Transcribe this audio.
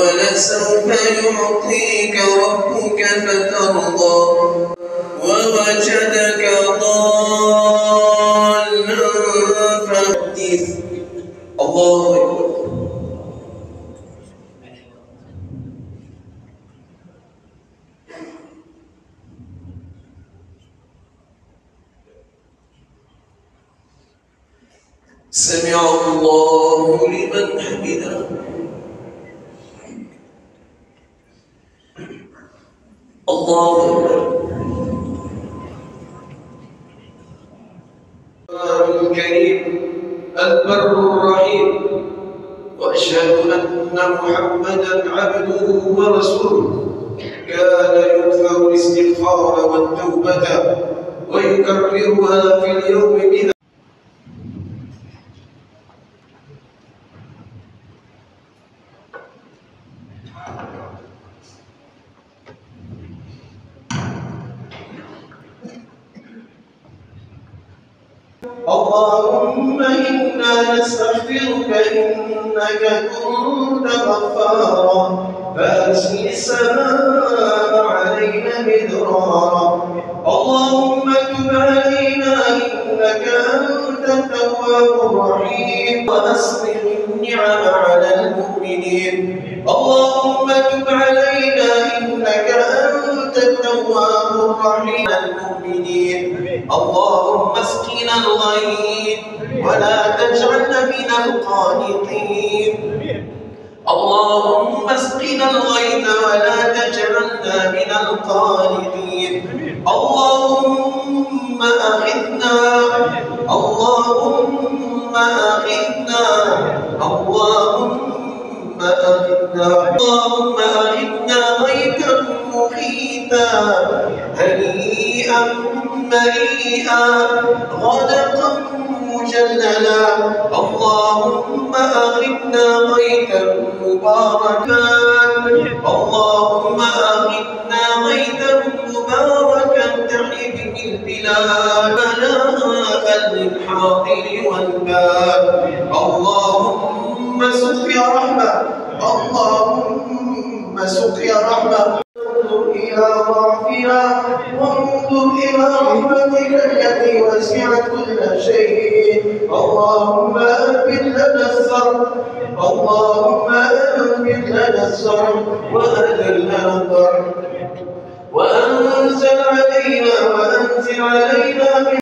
ولسوف يعطيك ربك فترضى. ووجدك ضالا فحدث الله أكبر. سمع الله لمن حمده. ويكررها في اليوم بها اللهم إنا نستغفرك إنك كنت غفارا. فأرسل السماء علينا مدرارا. اللهم تب علينا إنك أنت التواب الرحيم. وأصلح النعم على المؤمنين. اللهم تب علينا إنك أنت التواب الرحيم. المؤمنين. اللهم الغيث ولا تجعلنا من القانطين. اللهم اسقنا الغيث ولا تجعلنا من القانطين. اللهم أغثنا اللهم أغثنا اللهم أغثنا اللهم غيثا هنيئا مريئا غدقا مجللا. اللهم أغثنا غيثا مباركا. اللهم أغثنا غيثا مباركا تحيي به البلاد بلاء للحاضر والباب. اللهم سقيا رحمة. اللهم سقيا رحمة. إلى ضعفنا وانظر إلى رحمتك التي وسعت كل شيء. اللهم أنبت لنا الزرع اللهم أنبت لنا الزرع وأذل لنا الضرع وأنزل علينا وأنزل علينا